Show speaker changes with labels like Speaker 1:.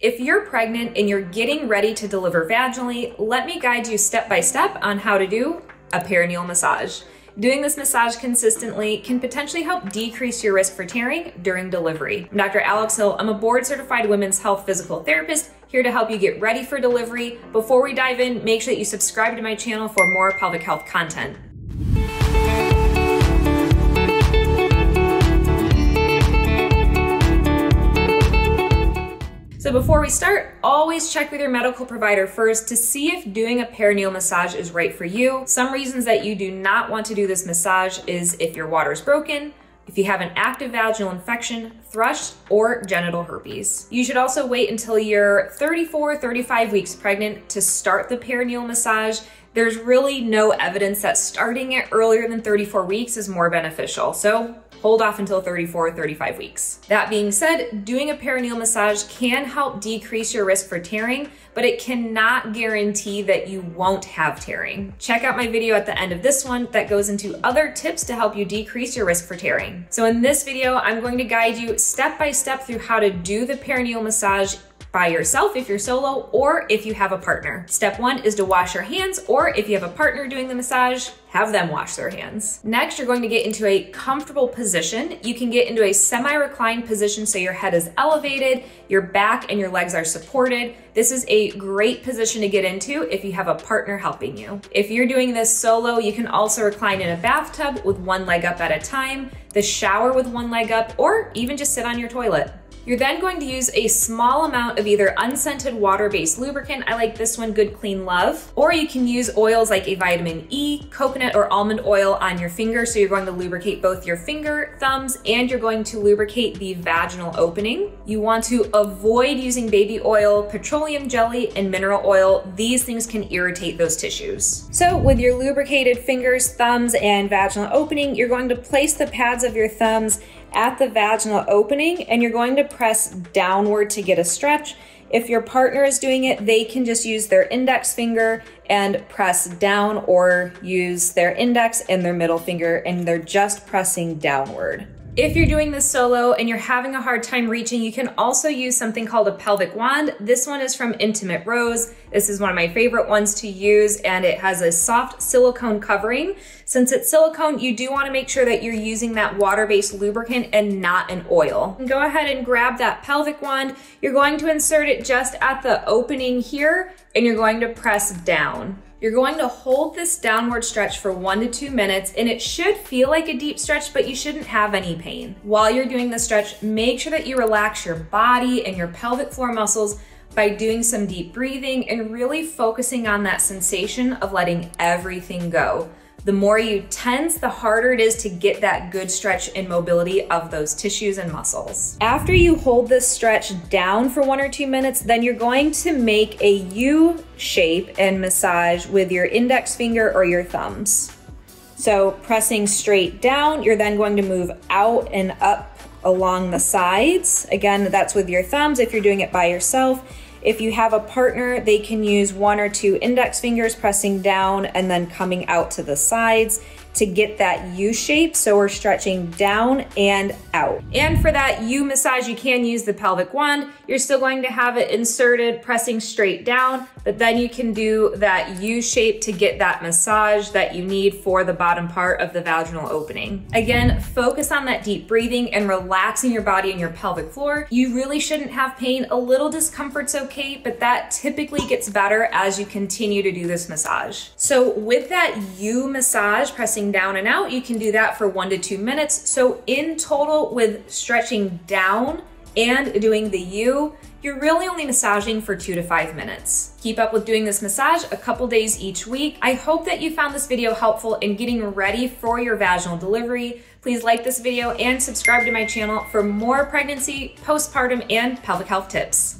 Speaker 1: If you're pregnant and you're getting ready to deliver vaginally, let me guide you step by step on how to do a perineal massage. Doing this massage consistently can potentially help decrease your risk for tearing during delivery. I'm Dr. Alex Hill. I'm a board certified women's health physical therapist here to help you get ready for delivery. Before we dive in, make sure that you subscribe to my channel for more pelvic health content. So before we start, always check with your medical provider first to see if doing a perineal massage is right for you. Some reasons that you do not want to do this massage is if your water is broken, if you have an active vaginal infection, thrush, or genital herpes. You should also wait until you're 34, 35 weeks pregnant to start the perineal massage. There's really no evidence that starting it earlier than 34 weeks is more beneficial. So hold off until 34 or 35 weeks. That being said, doing a perineal massage can help decrease your risk for tearing, but it cannot guarantee that you won't have tearing. Check out my video at the end of this one that goes into other tips to help you decrease your risk for tearing. So in this video, I'm going to guide you step by step through how to do the perineal massage by yourself if you're solo or if you have a partner. Step one is to wash your hands or if you have a partner doing the massage, have them wash their hands. Next, you're going to get into a comfortable position. You can get into a semi-reclined position so your head is elevated, your back and your legs are supported. This is a great position to get into if you have a partner helping you. If you're doing this solo, you can also recline in a bathtub with one leg up at a time, the shower with one leg up, or even just sit on your toilet. You're then going to use a small amount of either unscented water-based lubricant, I like this one, Good Clean Love, or you can use oils like a vitamin E, coconut or almond oil on your finger, so you're going to lubricate both your finger, thumbs, and you're going to lubricate the vaginal opening. You want to avoid using baby oil, petroleum jelly, and mineral oil. These things can irritate those tissues. So with your lubricated fingers, thumbs, and vaginal opening, you're going to place the pads of your thumbs at the vaginal opening and you're going to press downward to get a stretch. If your partner is doing it, they can just use their index finger and press down or use their index and their middle finger and they're just pressing downward. If you're doing this solo and you're having a hard time reaching, you can also use something called a pelvic wand. This one is from Intimate Rose. This is one of my favorite ones to use and it has a soft silicone covering. Since it's silicone, you do wanna make sure that you're using that water-based lubricant and not an oil. Go ahead and grab that pelvic wand. You're going to insert it just at the opening here and you're going to press down. You're going to hold this downward stretch for one to two minutes and it should feel like a deep stretch, but you shouldn't have any pain. While you're doing the stretch, make sure that you relax your body and your pelvic floor muscles by doing some deep breathing and really focusing on that sensation of letting everything go. The more you tense, the harder it is to get that good stretch and mobility of those tissues and muscles. After you hold this stretch down for one or two minutes, then you're going to make a U shape and massage with your index finger or your thumbs. So pressing straight down, you're then going to move out and up along the sides. Again, that's with your thumbs if you're doing it by yourself. If you have a partner, they can use one or two index fingers pressing down and then coming out to the sides to get that U shape. So we're stretching down and out. And for that U massage, you can use the pelvic wand. You're still going to have it inserted, pressing straight down, but then you can do that U shape to get that massage that you need for the bottom part of the vaginal opening. Again, focus on that deep breathing and relaxing your body and your pelvic floor. You really shouldn't have pain. A little discomfort's okay, but that typically gets better as you continue to do this massage. So with that U massage, pressing down and out, you can do that for one to two minutes. So in total with stretching down and doing the U, you're really only massaging for two to five minutes. Keep up with doing this massage a couple days each week. I hope that you found this video helpful in getting ready for your vaginal delivery. Please like this video and subscribe to my channel for more pregnancy, postpartum, and pelvic health tips.